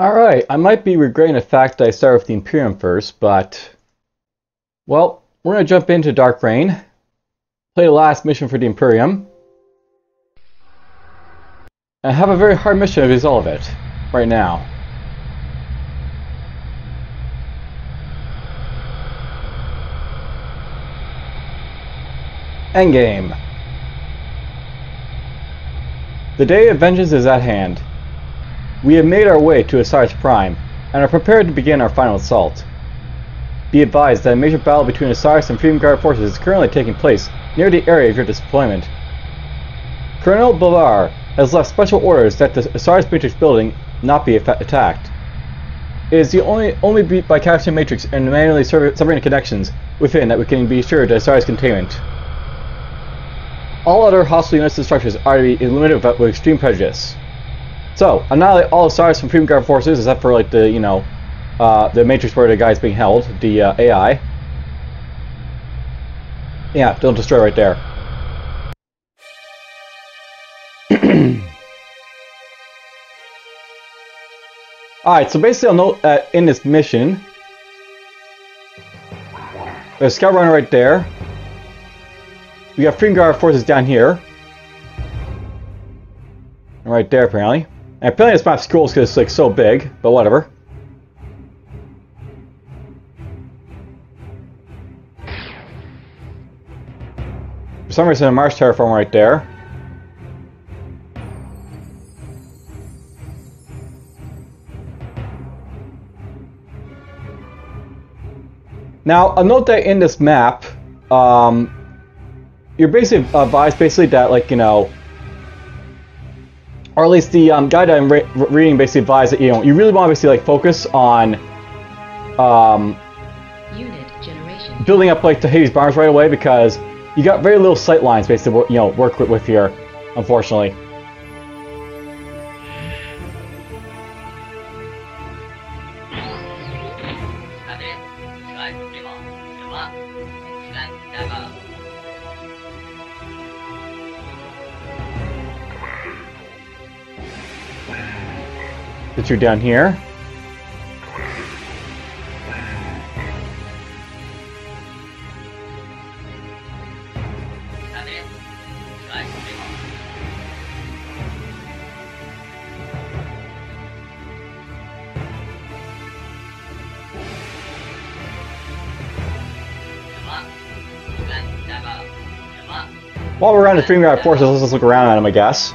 Alright, I might be regretting the fact that I started with the Imperium first, but... Well, we're to jump into Dark Reign. Play the last mission for the Imperium. And have a very hard mission to resolve it, right now. Endgame. The day of vengeance is at hand. We have made our way to Osiris Prime, and are prepared to begin our final assault. Be advised that a major battle between Osiris and Freedom Guard forces is currently taking place near the area of your deployment. Colonel Bavar has left special orders that the Osiris Matrix building not be attacked. It is the only only beat by capturing Matrix and manually severing connections within that we can be assured of Osiris containment. All other hostile units and structures are to be eliminated with extreme prejudice. So, annihilate all Osiris from Freedom Guard forces except for like the, you know, uh, the Matrix where the guy's being held, the uh, AI. Yeah, don't destroy right there. Alright, so basically I'll note in this mission, there's scout runner right there. We got Freedom Guard forces down here. Right there, apparently. And apparently this map's cool because it's like so big, but whatever. For some reason, a Mars terraform right there. Now, a note that in this map, um, you're basically advised basically that like you know, or at least the um, guide I'm re reading basically advised that you know you really want to basically like focus on um, building up like the Hades Barns right away because you got very little sight lines basically you know work with, with here, unfortunately. Put you're down here. While we're around the Guard forces, let's look around at them, I guess.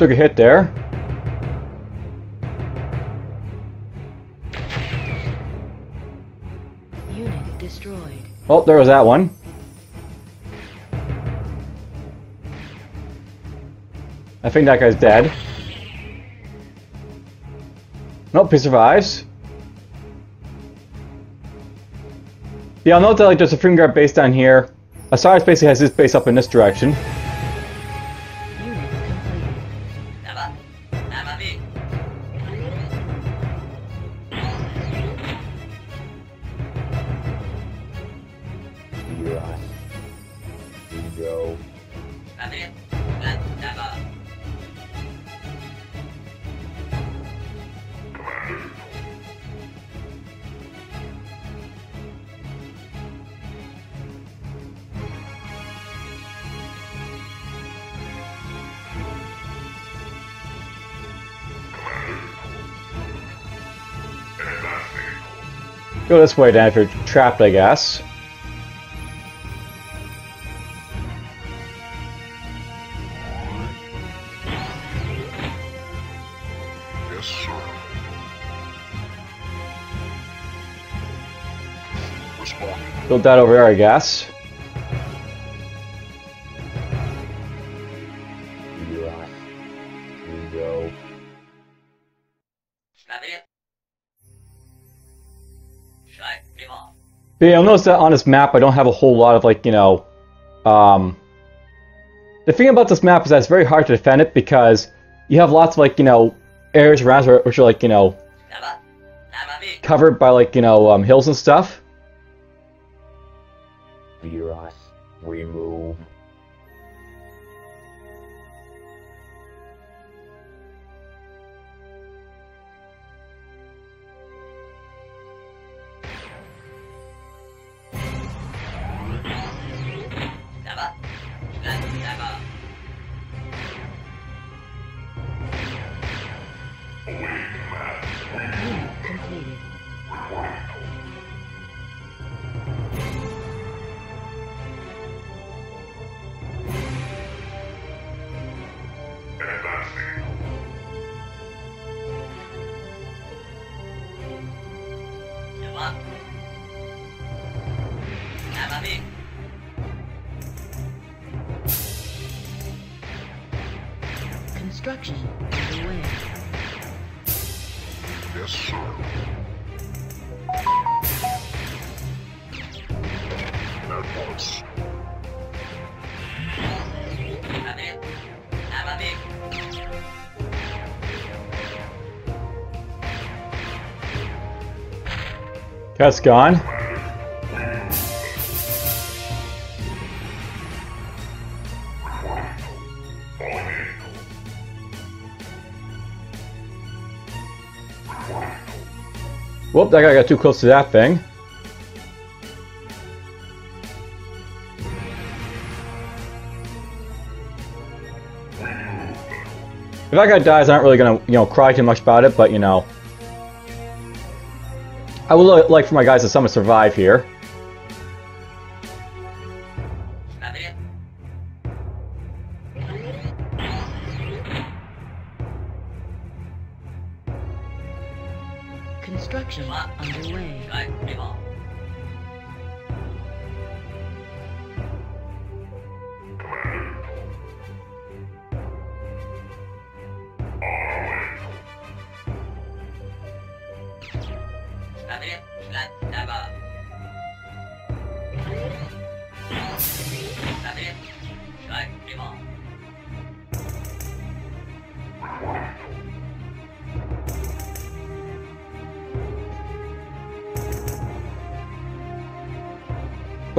took a hit there. Unit destroyed. Oh, there was that one. I think that guy's dead. Nope, he survives. Yeah, I'll note that like there's a Supreme Guard base down here. Osiris basically has his base up in this direction. Go this way then if you're trapped, I guess. Yes, sir. Build that over there, I guess. But yeah, you'll notice that on this map, I don't have a whole lot of, like, you know, um... The thing about this map is that it's very hard to defend it because you have lots of, like, you know, areas around it which are, like, you know, covered by, like, you know, um, hills and stuff. Be right. That's gone. Whoop, that guy got too close to that thing. If that guy dies, I'm not really gonna, you know, cry too much about it, but, you know. I would like for my guys to somehow survive here. Construction underway.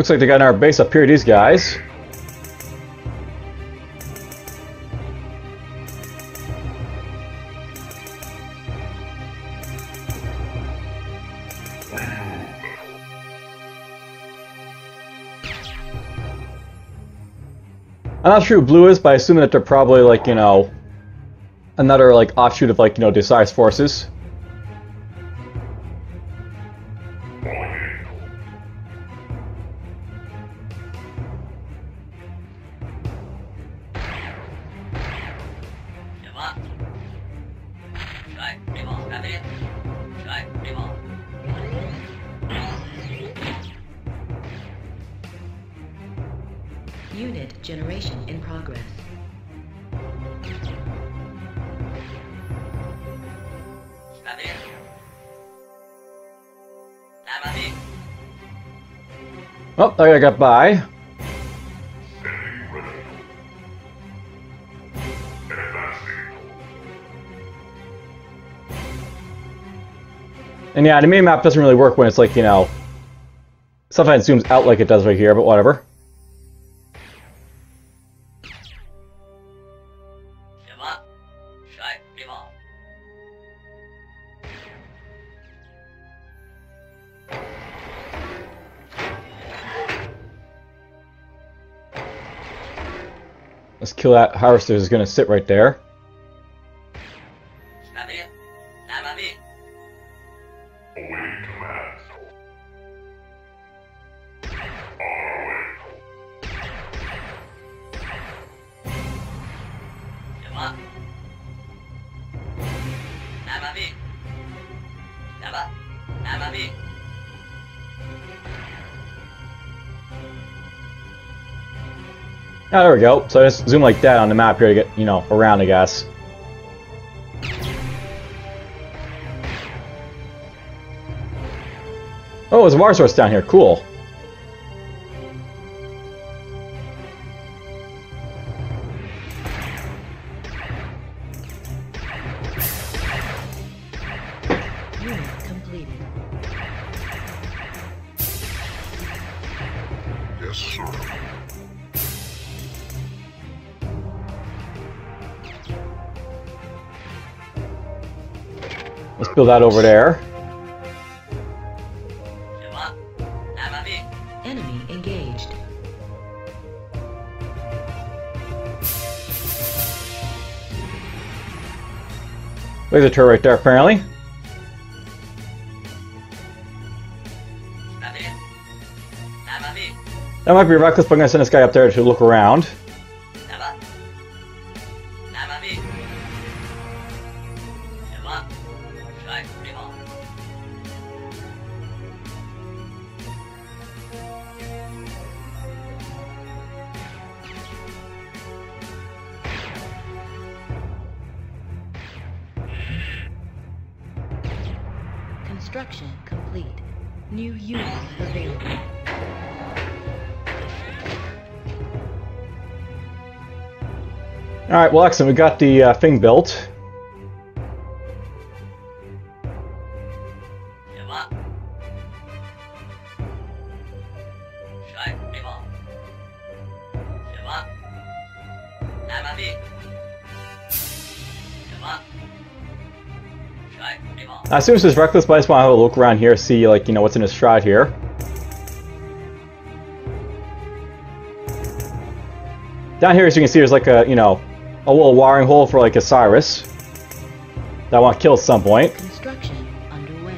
Looks like they got in our base up here, these guys. I'm not sure who Blue is, but I assume that they're probably like, you know, another like offshoot of like, you know, Desai's forces. Unit generation in progress. Oh, that guy got by. And yeah, the mini map doesn't really work when it's like, you know, sometimes zooms out like it does right here, but whatever. Let's kill that harvester is gonna sit right there. Oh, there we go. So I just zoom like that on the map here to get, you know, around, I guess. Oh, there's a water source down here. Cool. Let's that over there. Enemy engaged. There's a turret right there, apparently. That might be reckless, but I'm gonna send this guy up there to look around. Construction complete. New unit available. Alright, well, excellent. We got the uh, thing built. I assume this is reckless, but I just want to have a look around here, see, like, you know, what's in his shroud here. Down here, as you can see, there's like a, you know, a little wiring hole for like Osiris that I want to kill at some point. Construction underway.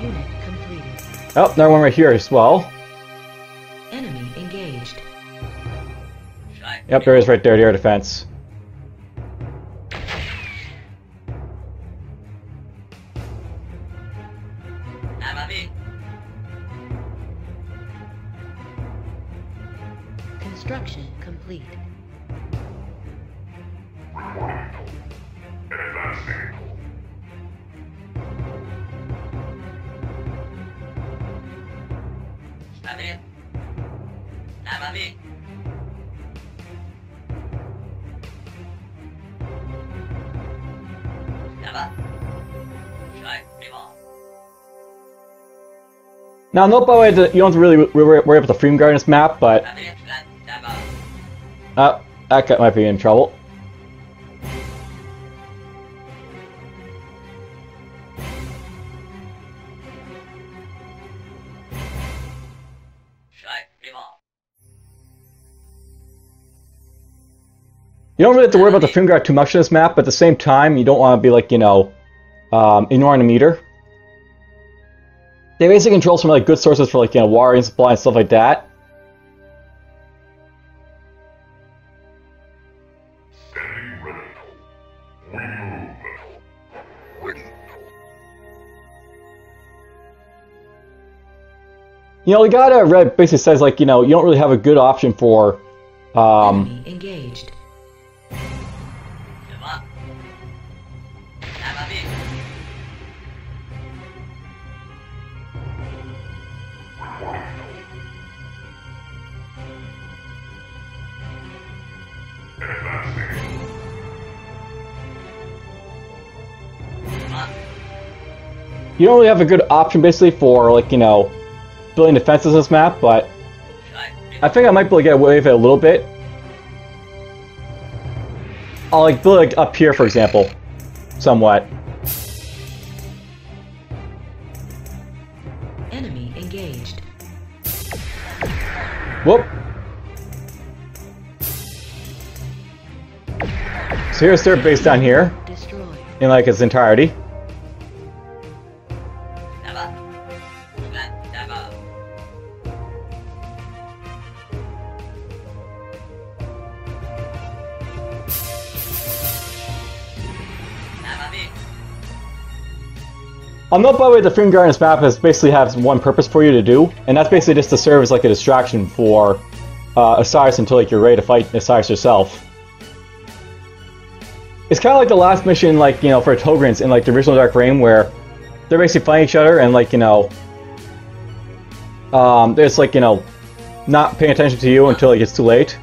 Unit completed. Oh, another one right here as well. Enemy engaged. Yep, there is right there, the air defense. Now, note by the way that you don't really worry about the Freedom Guard in this map, but uh, that guy might be in trouble. You don't really have to worry about the Freedom Guard too much in this map, but at the same time, you don't want to be like, you know, um, ignoring the meter. They basically control some like good sources for like, you know, water and supply and stuff like that. You know, the guy that I read basically says like, you know, you don't really have a good option for um, engaged. You don't really have a good option basically for like, you know, building defenses in this map, but I think I might be able to get away with it a little bit. I'll like build like up here, for example, somewhat. Enemy engaged. Whoop. So here's their base down here in like its entirety. I'll note, by the way, the Freedom Guard on this map has basically has one purpose for you to do, and that's basically just to serve as like a distraction for uh, Osiris until like you're ready to fight Osiris yourself. It's kind of like the last mission, like you know, for Togrants in like the original Dark Reign, where they're basically fighting each other and like you know, um, it's like you know, not paying attention to you until it gets too late.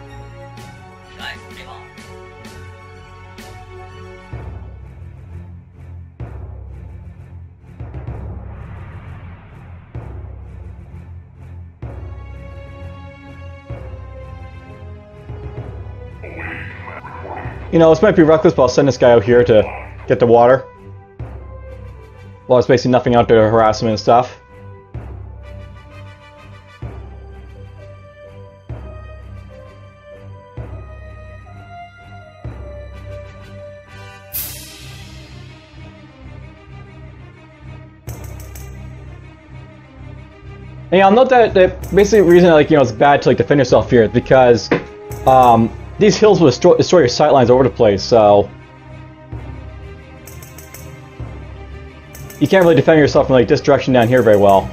You know, this might be reckless, but I'll send this guy out here to get the water. Well, it's basically nothing out there to harass him and stuff. And I'll note that, that basically the reason like you know it's bad to like defend yourself here is because um, these hills will destroy, destroy your sightlines over the place, so you can't really defend yourself from like this direction down here very well.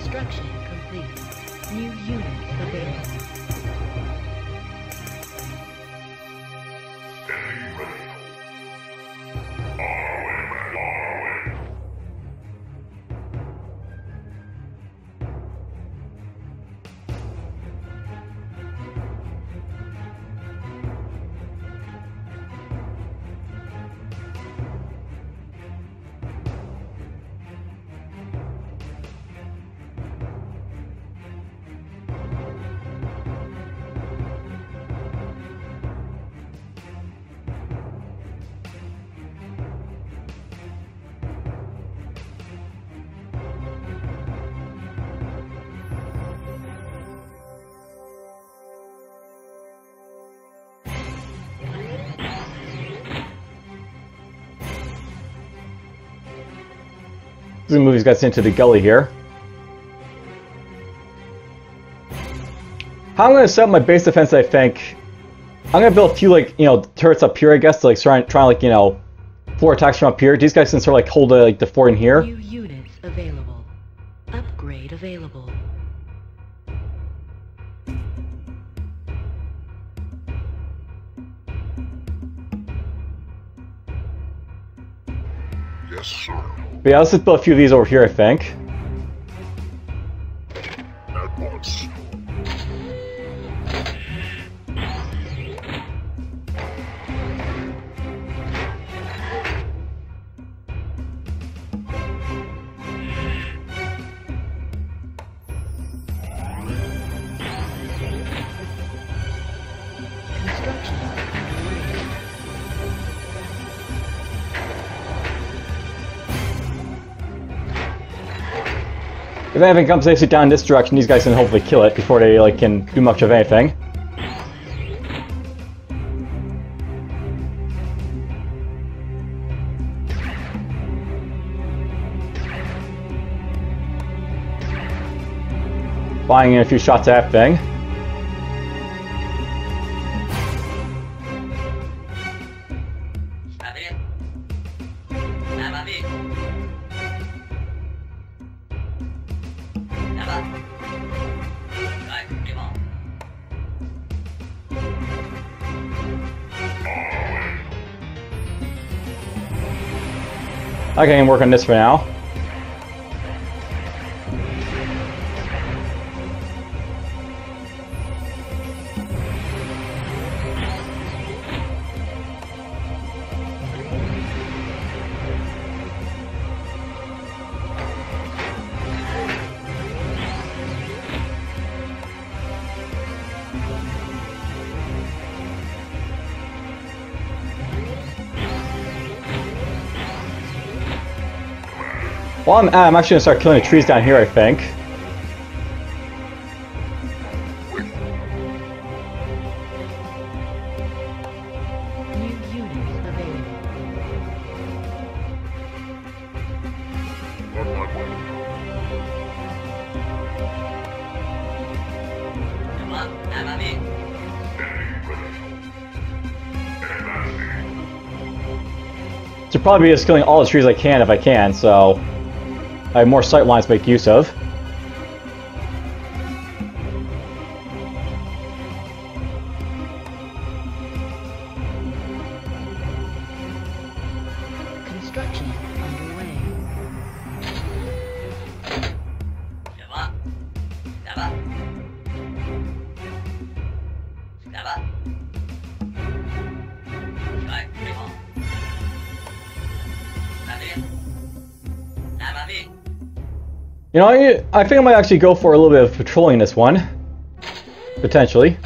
This movie gets into the gully here. How I'm gonna set up my base defense, I think, I'm gonna build a few like you know turrets up here, I guess, to like try and try and like you know four attacks from up here. These guys can sort of like hold uh, like the fort in here. New units available. Upgrade available. Yes, sir. But yeah, let's just build a few of these over here, I think. At once. If anything comes basically down this direction, these guys can hopefully kill it before they like can do much of anything. Flying in a few shots at that thing. I can work on this for now. Well, I'm, I'm actually gonna start killing the trees down here, I think. Should probably be just killing all the trees I can if I can, so... I have more sight lines to make use of. Know, I, I think I might actually go for a little bit of patrolling this one. Potentially.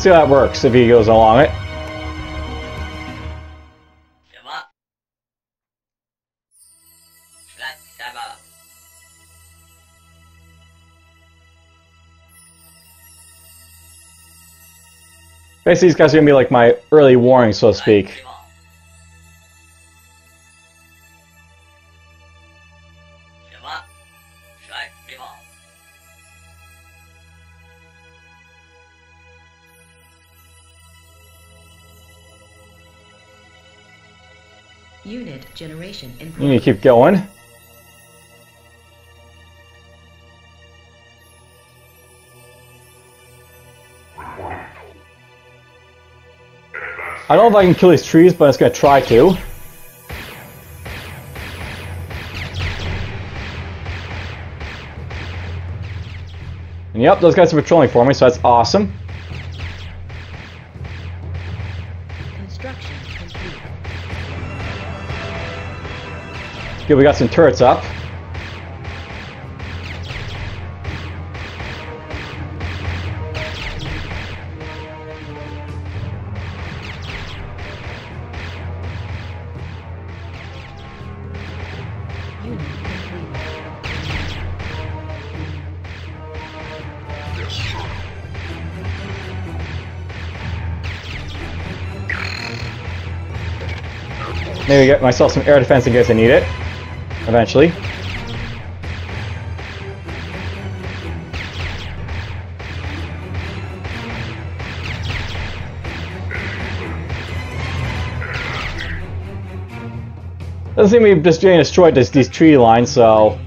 Let's see how that works if he goes along it. Basically, these guys are gonna be like my early warning, so to speak. You need to keep going. I don't know if I can kill these trees, but I'm just gonna try to. And yep, those guys are patrolling for me, so that's awesome. Okay, we got some turrets up. Maybe get myself some air defense in case I need it. Eventually. Doesn't seem be just destroyed this, these tree lines, so...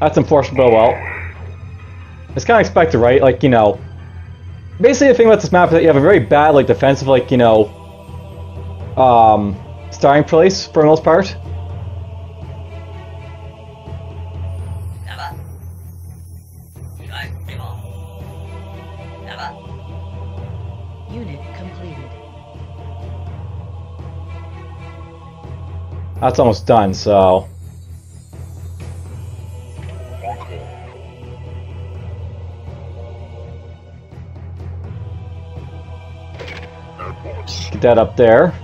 That's unfortunate, but well. It's kind of expected, right? Like, you know... Basically, the thing about this map is that you have a very bad, like, defensive, like, you know... Um... Starting place, for the most part. Unit completed. That's almost done, so... On call. At once. Get that up there.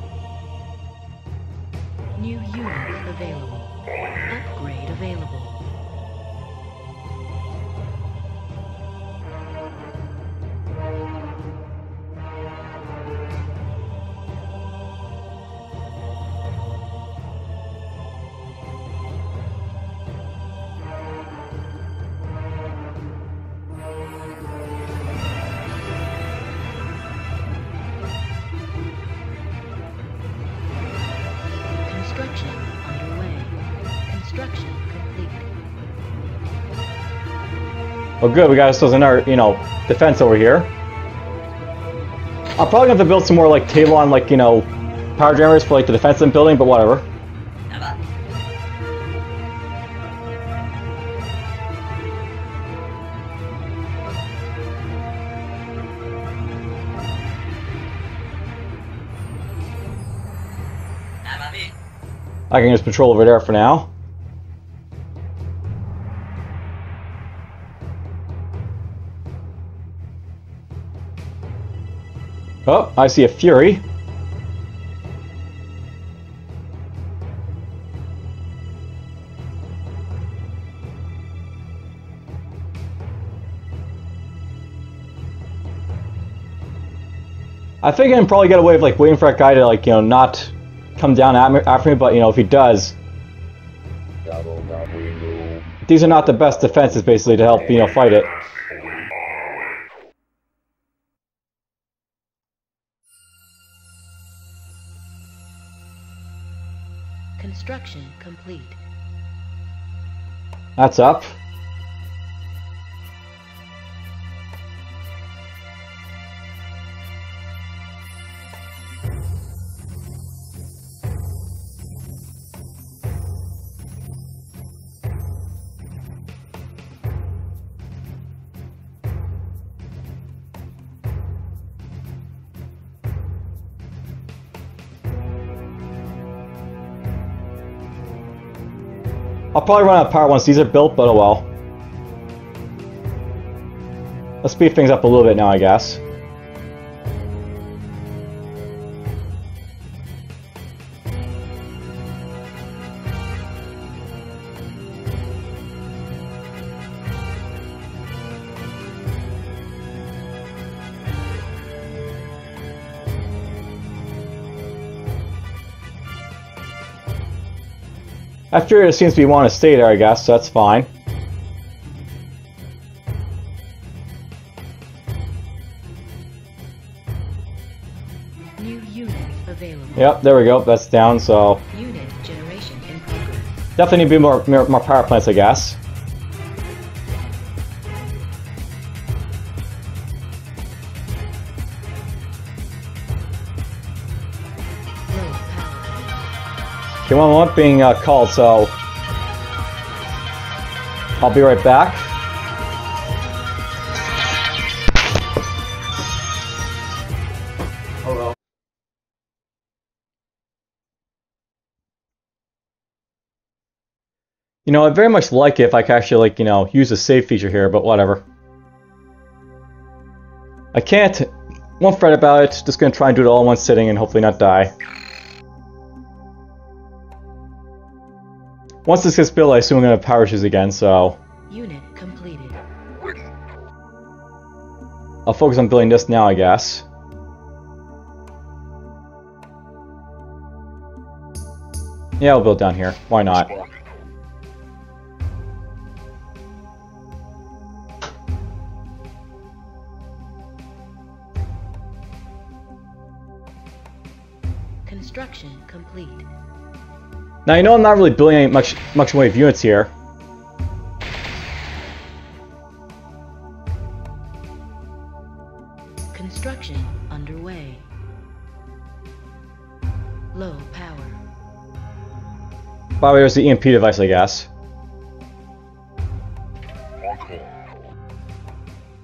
Good, we got ourselves another, you know, defense over here. I'm probably gonna have to build some more, like, Talon, like, you know, power generators for, like, the defense I'm building, but whatever. I can just patrol over there for now. Oh, I see a Fury. I think I can probably get away with like waiting for that guy to like you know not come down at me, after me, but you know if he does, Double up, we move. these are not the best defenses basically to help you know fight it. Construction complete. That's up. Probably run out of power once these are built, but oh well. Let's speed things up a little bit now, I guess. After it seems to be wanting to stay there, I guess, so that's fine. New unit available. Yep, there we go. That's down, so Unit generation in progress. definitely need to be more, more, more power plants, I guess. Okay, well, I'm being uh, called, so I'll be right back. You know, I'd very much like it if I could actually, like, you know, use the save feature here, but whatever. I can't. Won't fret about it. Just gonna try and do it all in one sitting and hopefully not die. Once this gets built, I assume I'm gonna have power issues again, so Unit completed. I'll focus on building this now, I guess. Yeah, I'll build down here. Why not? Now, you know I'm not really building any much much wave units here. Construction underway. Low power. By the way, there's the EMP device, I guess.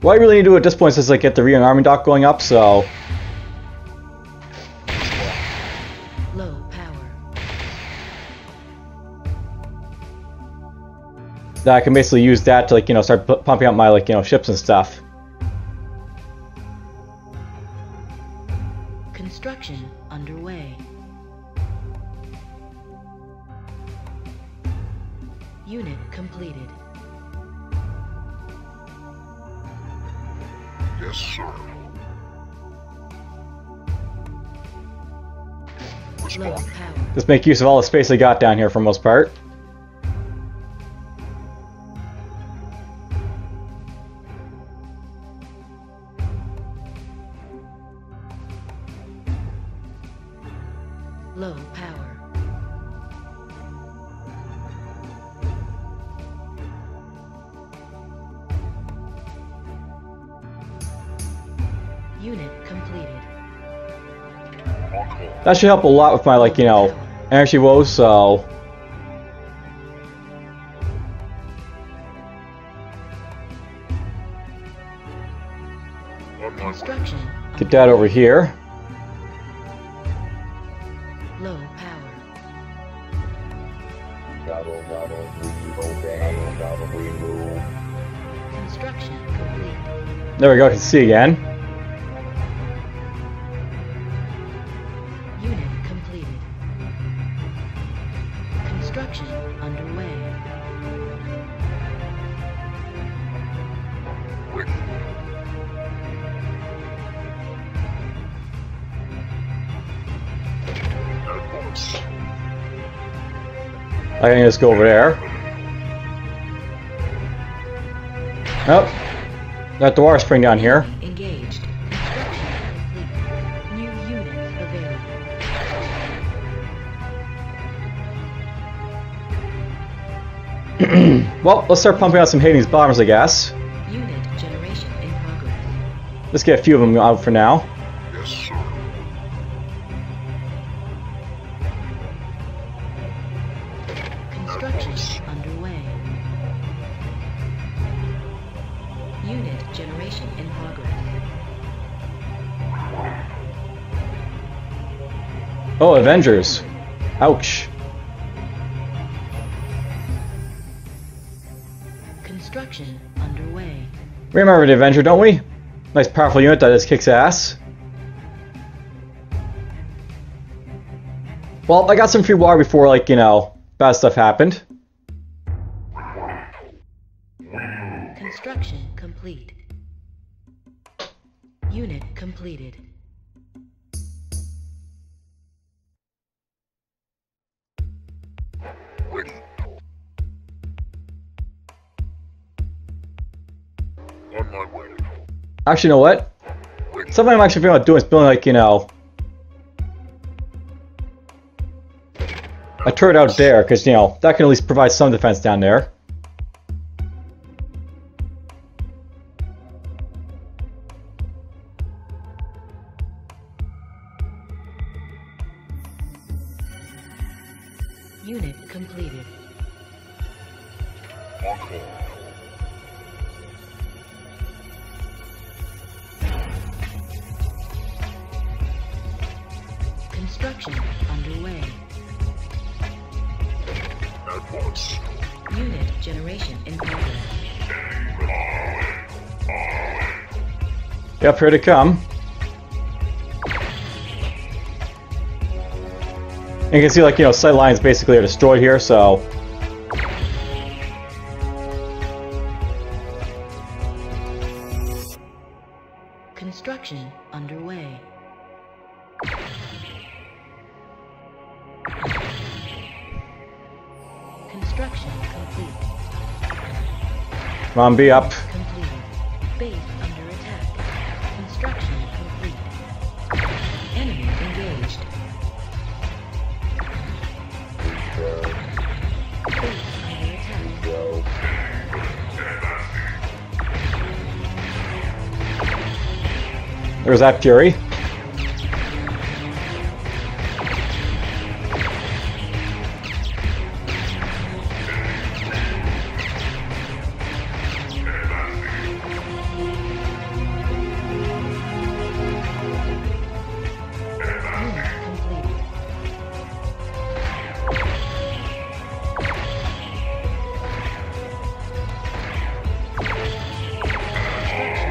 What I really need to do at this point is like get the rearming dock going up, so that I can basically use that to like you know start pumping up my like you know ships and stuff. Construction underway. Unit completed. Yes, sir. Low Responding. power. Just make use of all the space I got down here for most part. Unit completed. That should help a lot with my like you know energy woes. So On my way. Construction. get that over here. Low power. Donald, we obey. Donald, we move. Construction complete. There we go, I can see again. I can just go over there. Oh, that water spring down here. Engaged. New units available. Well, let's start pumping out some Hades bombers, I guess. Unit generation in progress. Let's get a few of them out for now. Oh, Avengers. Ouch. Construction underway. We remember the Avenger, don't we? Nice powerful unit that just kicks ass. Well, I got some free water before, like, you know, bad stuff happened. Construction complete. Unit completed. On my way. Actually, you know what? Wait. Something I'm actually thinking about doing is building, like, you know, a turret out there, because, you know, that can at least provide some defense down there. Here to come. And you can see, like, you know, sight lines basically are destroyed here, so... Construction underway. Construction complete. Come on, be up. There's that Fury.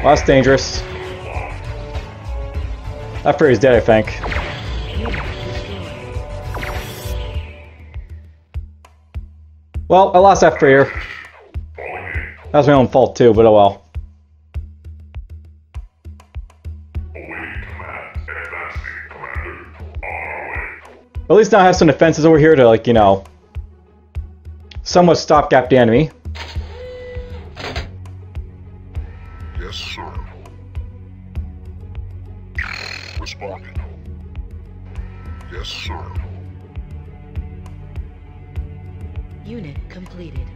That's dangerous. That Fury's dead, I think. Well, I lost that Fury. That was my own fault too, but oh well. At least now I have some defenses over here to, like, you know, somewhat stopgap the enemy. Yes, sir. Unit completed.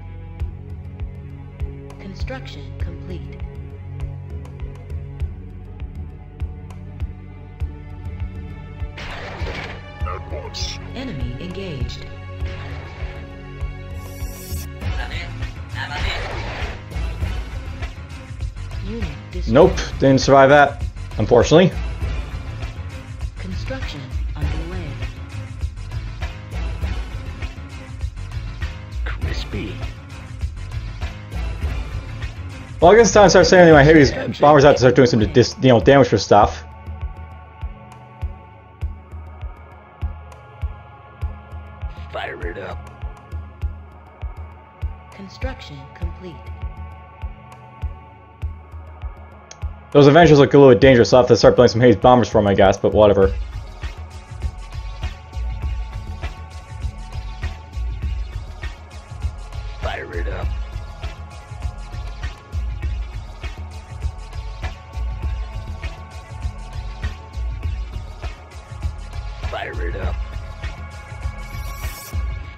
Construction complete. At once. Enemy engaged. Unit. Nope, didn't survive that, unfortunately. Well, I guess it's time to start sending my heavy bombers out to start doing some dis, you know damage for stuff. Fire it up. Construction complete. Those Avengers look a little bit dangerous. I'll have to start building some Hades bombers for them, I guess, but whatever. Fire it up.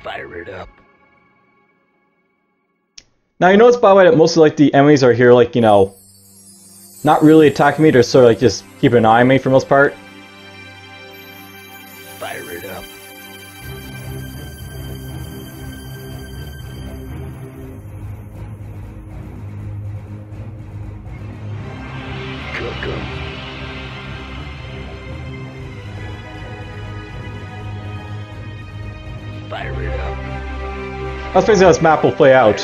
Fire it up. Now you notice by the way that most of like the enemies are here, like you know, not really attacking me. They're sort of like just keeping an eye on me for the most part. That's basically how this map will play out.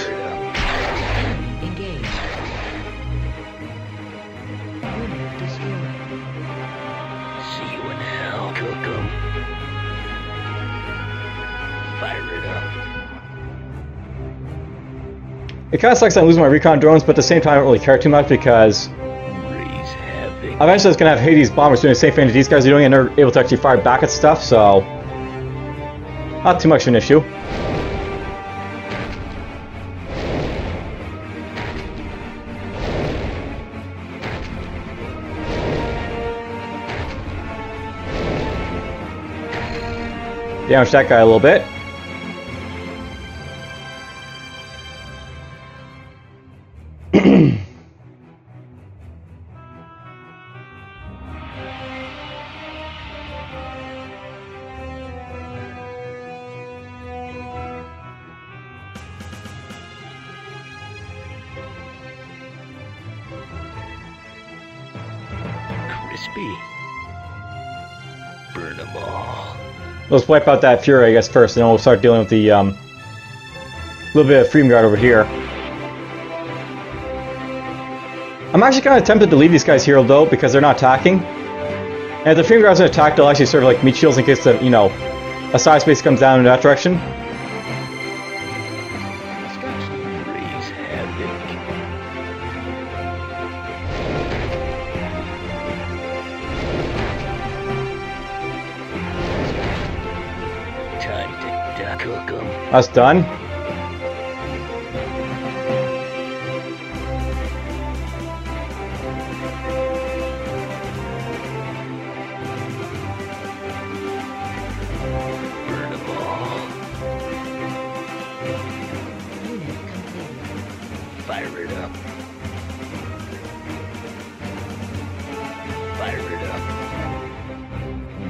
It kind of sucks I'm losing my recon drones, but at the same time I don't really care too much because eventually it's gonna have Hades bombers doing the same thing that these guys are doing, and they're able to actually fire back at stuff. So not too much of an issue. Damage that guy a little bit. Let's wipe out that Fury, I guess, first, and then we'll start dealing with the um, little bit of Freedom Guard over here. I'm actually kind of tempted to leave these guys here, though, because they're not attacking. And if the Freedom Guard's an attack, they'll actually serve like meat shields in case the, you know, a side space comes down in that direction.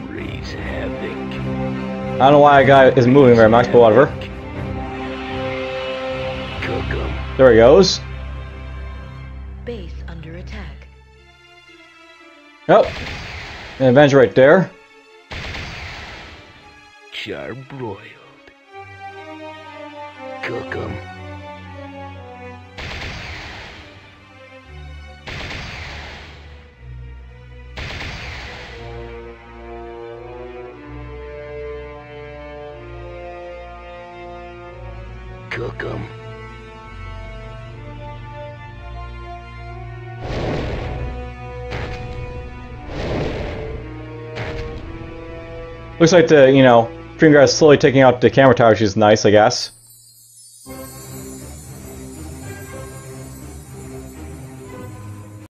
Raise havoc. I don't know why a guy isn't moving very much, but whatever. There he goes. Base under attack. Oh, an Avenger right there. Charbroiled. Looks like the, you know, Guard is slowly taking out the camera tower, which is nice, I guess.